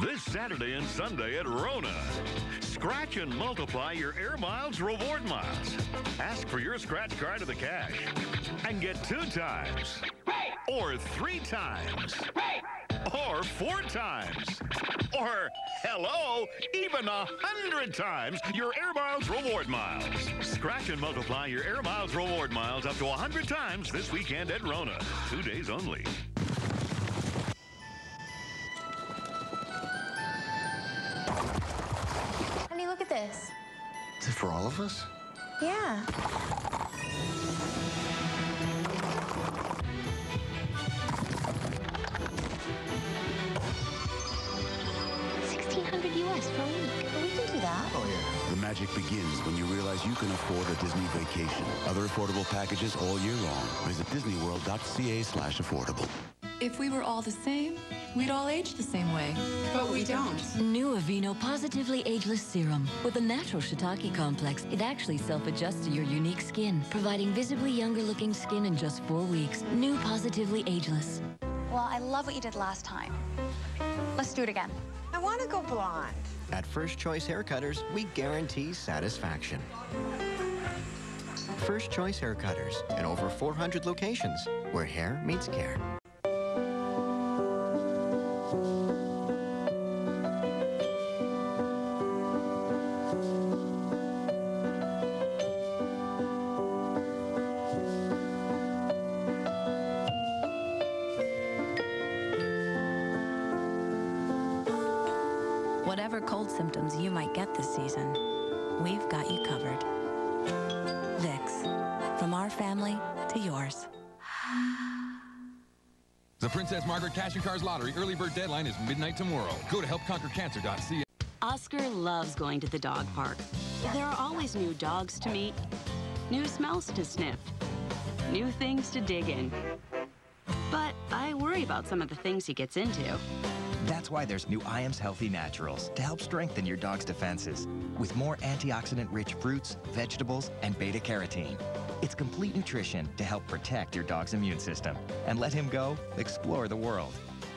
This Saturday and Sunday at Rona. Scratch and multiply your Air Miles reward miles. Ask for your scratch card of the cash and get two times, or three times, or four times, or hello, even a hundred times your Air Miles reward miles. Scratch and multiply your Air Miles reward miles up to a hundred times this weekend at Rona. Two days only. This. Is it for all of us? Yeah. Sixteen hundred US per week. We can do that. Oh, yeah. The magic begins when you realize you can afford a Disney vacation. Other affordable packages all year long. Visit disneyworld.ca slash affordable. If we were all the same, we'd all age the same way. But we don't. New Aveeno Positively Ageless Serum. With a natural shiitake complex, it actually self-adjusts to your unique skin, providing visibly younger looking skin in just four weeks. New Positively Ageless. Well, I love what you did last time. Let's do it again. I want to go blonde. At First Choice Haircutters, we guarantee satisfaction. First Choice Haircutters in over 400 locations where hair meets care. Whatever cold symptoms you might get this season, we've got you covered. Vicks, from our family to yours. The Princess Margaret Cash and Cars Lottery early bird deadline is midnight tomorrow. Go to helpconquercancer.ca. Oscar loves going to the dog park. There are always new dogs to meet, new smells to sniff, new things to dig in. But I worry about some of the things he gets into. That's why there's new IAMS Healthy Naturals to help strengthen your dog's defenses with more antioxidant-rich fruits, vegetables, and beta-carotene. It's complete nutrition to help protect your dog's immune system. And let him go explore the world.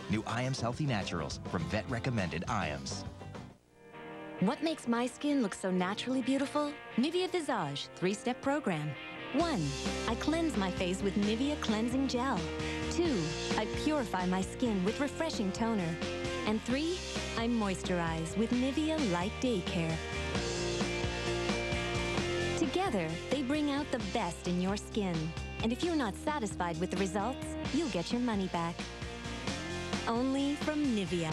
New IAMS Healthy Naturals from vet-recommended IAMS. What makes my skin look so naturally beautiful? Nivea Visage three-step program. One, I cleanse my face with Nivea Cleansing Gel. Two, I purify my skin with refreshing toner. And three, I moisturize with Nivea Light Day Care. Together, they bring out the best in your skin. And if you're not satisfied with the results, you'll get your money back. Only from Nivea.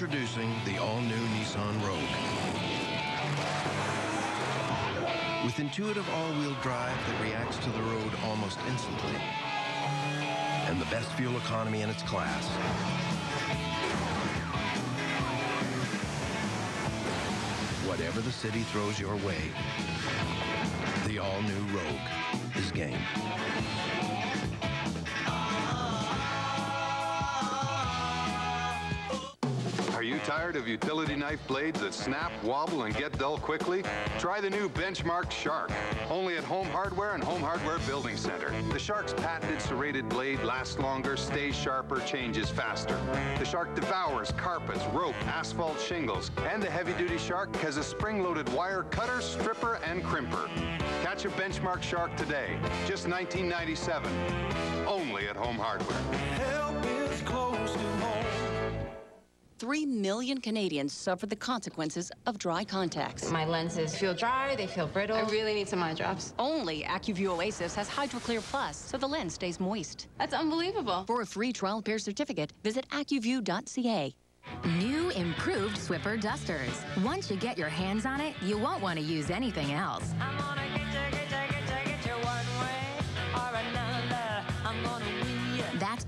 Introducing the all-new Nissan Rogue. With intuitive all-wheel drive that reacts to the road almost instantly. And the best fuel economy in its class. Whatever the city throws your way, the all-new Rogue is game. Tired of utility knife blades that snap, wobble, and get dull quickly? Try the new Benchmark Shark. Only at Home Hardware and Home Hardware Building Center. The Shark's patented serrated blade lasts longer, stays sharper, changes faster. The Shark devours carpets, rope, asphalt shingles, and the heavy-duty Shark has a spring-loaded wire cutter, stripper, and crimper. Catch a Benchmark Shark today, just $19.97. Only at Home Hardware. Help 3 million Canadians suffer the consequences of dry contacts. My lenses feel dry, they feel brittle. I really need some eye drops. Only Acuvue Oasys has Hydraclear Plus, so the lens stays moist. That's unbelievable. For a free trial pair certificate, visit Acuvue.ca. New improved Swiffer dusters. Once you get your hands on it, you won't want to use anything else.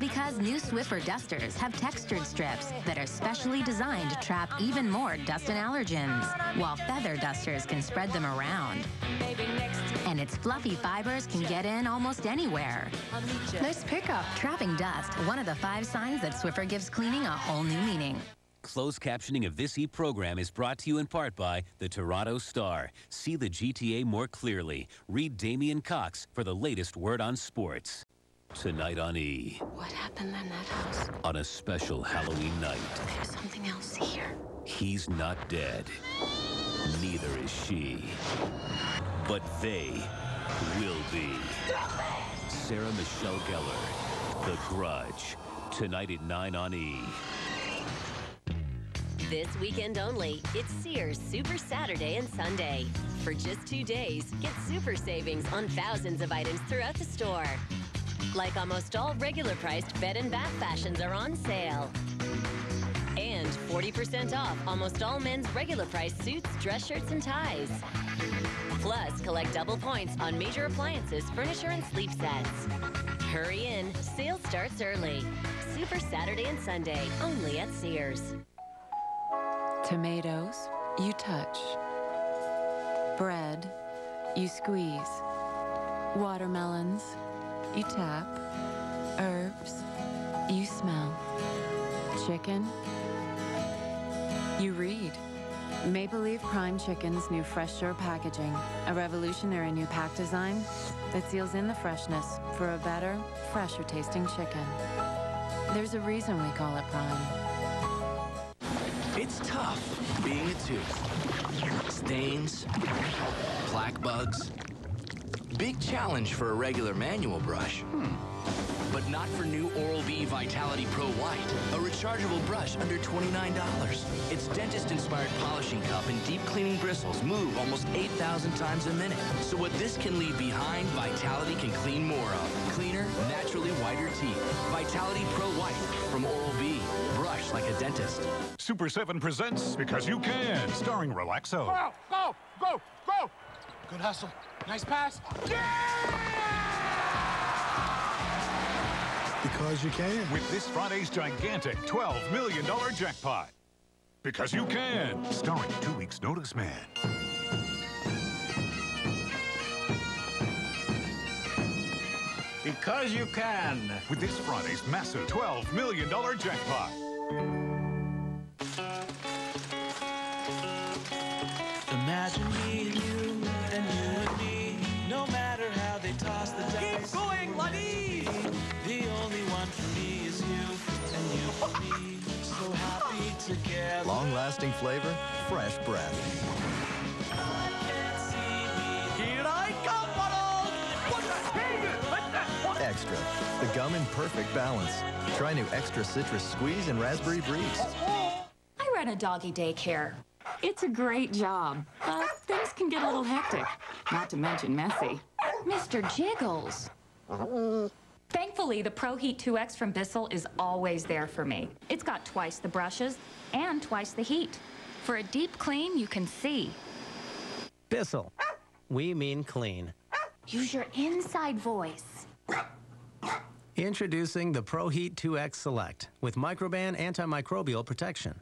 Because new Swiffer dusters have textured strips that are specially designed to trap even more dust and allergens, while feather dusters can spread them around. And its fluffy fibers can get in almost anywhere. Nice pickup. Trapping dust, one of the five signs that Swiffer gives cleaning a whole new meaning. Closed captioning of this E program is brought to you in part by the Toronto Star. See the GTA more clearly. Read Damien Cox for the latest word on sports. Tonight on E. What happened in that house? On a special Halloween night. There's something else here. He's not dead. Neither is she. But they will be. Sarah Michelle Gellar. The Grudge. Tonight at 9 on E. This weekend only, it's Sears Super Saturday and Sunday. For just two days, get super savings on thousands of items throughout the store. Like almost all regular priced bed and bath fashions are on sale. And 40% off almost all men's regular price suits, dress shirts, and ties. Plus, collect double points on major appliances, furniture, and sleep sets. Hurry in, sale starts early. Super Saturday and Sunday, only at Sears. Tomatoes, you touch. Bread, you squeeze. Watermelons, you tap. Herbs, you smell. Chicken, you read. Maple Leaf Prime Chicken's new Fresh Sure packaging, a revolutionary new pack design that seals in the freshness for a better, fresher tasting chicken. There's a reason we call it Prime. It's tough being a tooth. Stains, plaque bugs. Big challenge for a regular manual brush. Hmm. But not for new Oral-B Vitality Pro White, a rechargeable brush under $29. Its dentist-inspired polishing cup and deep cleaning bristles move almost 8,000 times a minute. So what this can leave behind, Vitality can clean more of. Cleaner, naturally whiter teeth. Vitality Pro White from Oral-B. Brush like a dentist. Super 7 presents Because You Can, starring Relaxo. Go, go, go, go! Good hustle. Nice pass. Yeah! Because you can. With this Friday's gigantic $12 million jackpot. Because you can, starring Two Weeks Notice Man. Because you can. With this Friday's massive $12 million jackpot. Flavor, fresh breath. Here I come, Buttle! What the Extra, the gum in perfect balance. Try new Extra Citrus Squeeze and Raspberry Breeze. I run a doggy daycare. It's a great job, but things can get a little hectic, not to mention messy. Mr. Jiggles. Thankfully, the ProHeat 2X from Bissell is always there for me. It's got twice the brushes and twice the heat. For a deep clean, you can see. Bissell. We mean clean. Use your inside voice. Introducing the ProHeat 2X Select with microban antimicrobial protection.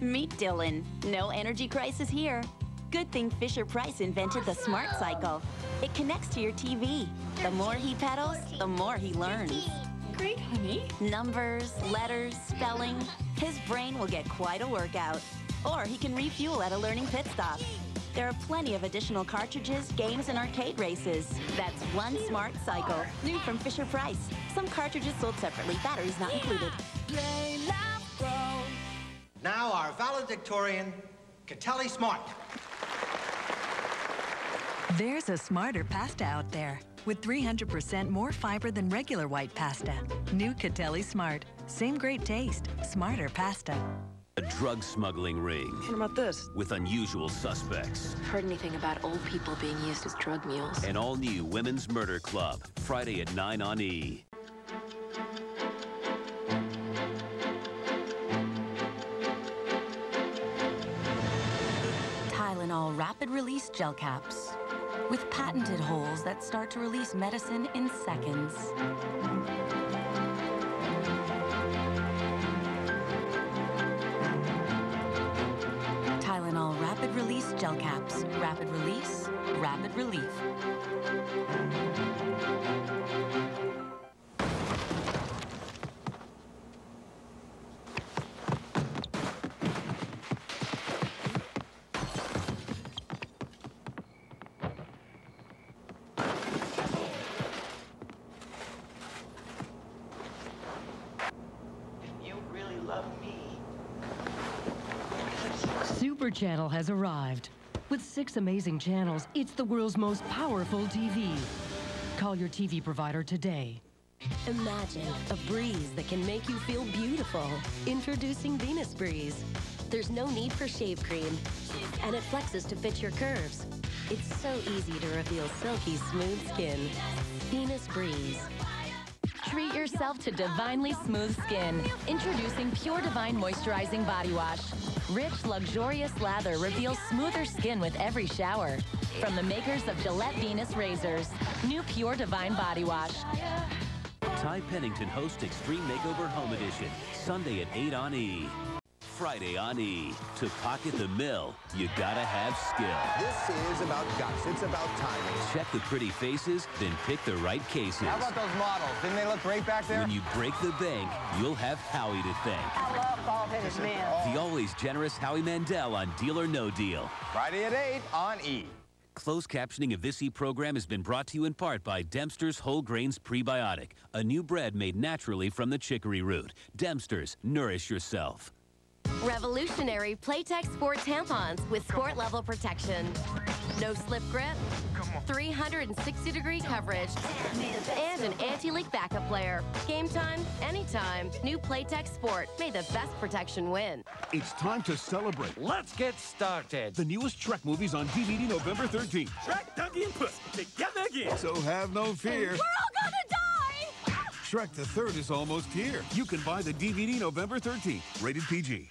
Meet Dylan. No energy crisis here. Good thing Fisher Price invented the Smart Cycle. It connects to your TV. The more he pedals, the more he learns. Great, honey. Numbers, letters, spelling. His brain will get quite a workout. Or he can refuel at a learning pit stop. There are plenty of additional cartridges, games, and arcade races. That's one Smart Cycle. New from Fisher Price. Some cartridges sold separately, batteries not included. Now our valedictorian, Catelli Smart. There's a smarter pasta out there with 300% more fiber than regular white pasta. New Catelli Smart. Same great taste, smarter pasta. A drug smuggling ring. What about this? With unusual suspects. Heard anything about old people being used as drug mules? An all new Women's Murder Club. Friday at 9 on E. Tylenol Rapid Release Gel Caps. With patented holes that start to release medicine in seconds. Gel caps. Rapid release, rapid relief. Super Channel has arrived. With six amazing channels, it's the world's most powerful TV. Call your TV provider today. Imagine a breeze that can make you feel beautiful. Introducing Venus Breeze. There's no need for shave cream, and it flexes to fit your curves. It's so easy to reveal silky smooth skin. Venus Breeze. Treat yourself to divinely smooth skin. Introducing Pure Divine Moisturizing Body Wash. Rich, luxurious lather reveals smoother skin with every shower. From the makers of Gillette Venus Razors. New Pure Divine Body Wash. Ty Pennington hosts Extreme Makeover Home Edition, Sunday at 8 on E. Friday on E. To pocket the mill, you gotta have skill. This is about guts. It's about timing. Check the pretty faces, then pick the right cases. How about those models? Didn't they look great back there? When you break the bank, you'll have Howie to thank. I love bald-headed men. The always generous Howie Mandel on Deal or No Deal. Friday at 8 on E! Closed captioning of this E program has been brought to you in part by Dempster's Whole Grains Prebiotic, a new bread made naturally from the chicory root. Dempster's, nourish yourself. Revolutionary Playtex Sport tampons with sport level protection. No slip grip, 360 degree coverage, and an anti-leak backup layer. Game time, anytime. New Playtex Sport. May the best protection win. It's time to celebrate. Let's get started. The newest Shrek movies on DVD November 13th. Shrek, Donkey, and Puss together again. So have no fear. We're all gonna die! Shrek the Third is almost here. You can buy the DVD November 13th. Rated PG.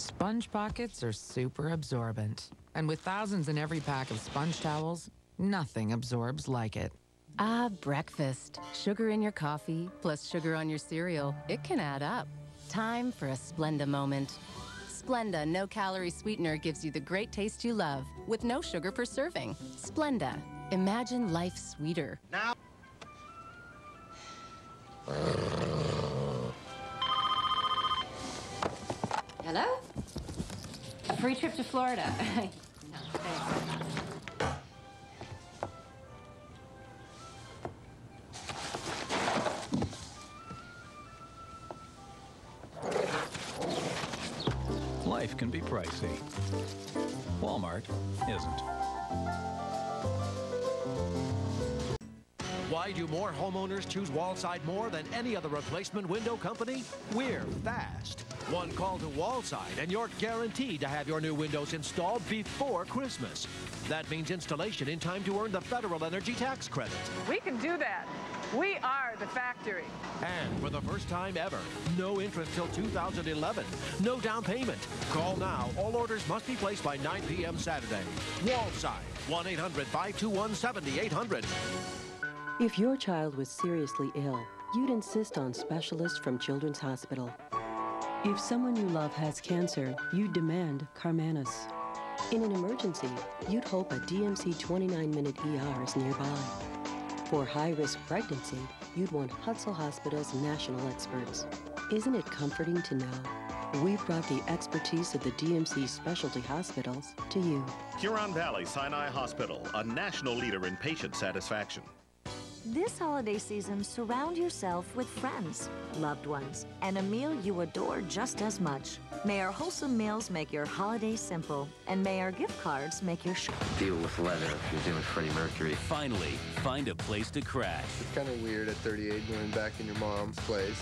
Sponge pockets are super absorbent. And with thousands in every pack of sponge towels, nothing absorbs like it. Ah, breakfast. Sugar in your coffee, plus sugar on your cereal. It can add up. Time for a Splenda moment. Splenda no calorie sweetener gives you the great taste you love, with no sugar per serving. Splenda. Imagine life sweeter. Now. Hello? A free trip to Florida. Why do more homeowners choose Wallside more than any other replacement window company? We're fast. One call to Wallside and you're guaranteed to have your new windows installed before Christmas. That means installation in time to earn the federal energy tax credit. We can do that. We are the factory. And for the first time ever, no interest till 2011. No down payment. Call now. All orders must be placed by 9 p.m. Saturday. Wallside. 1-800-521-7800. If your child was seriously ill, you'd insist on specialists from Children's Hospital. If someone you love has cancer, you'd demand Karmanos. In an emergency, you'd hope a DMC 29-minute ER is nearby. For high-risk pregnancy, you'd want Hutzel Hospital's national experts. Isn't it comforting to know we've brought the expertise of the DMC specialty hospitals to you? Huron Valley Sinai Hospital, a national leader in patient satisfaction. This holiday season, surround yourself with friends, loved ones, and a meal you adore just as much. May our wholesome meals make your holidays simple, and may our gift cards make your sh- Deal with leather if you're doing Freddie Mercury. Finally, find a place to crash. It's kind of weird at 38 going back in your mom's place.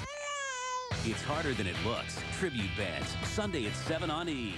It's harder than it looks. Tribute bands, Sunday at 7 on E.